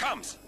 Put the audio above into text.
comes!